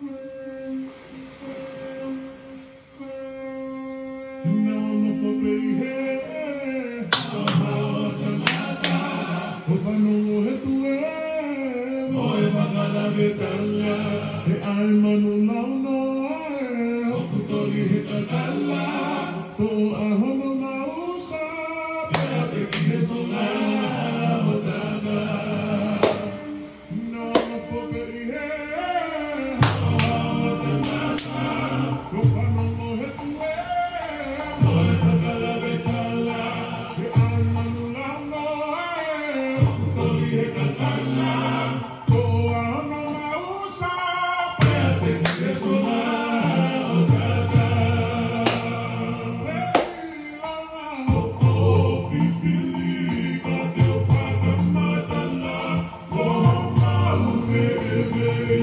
Alma no la no, no, no, no, no, no, Hallelujah.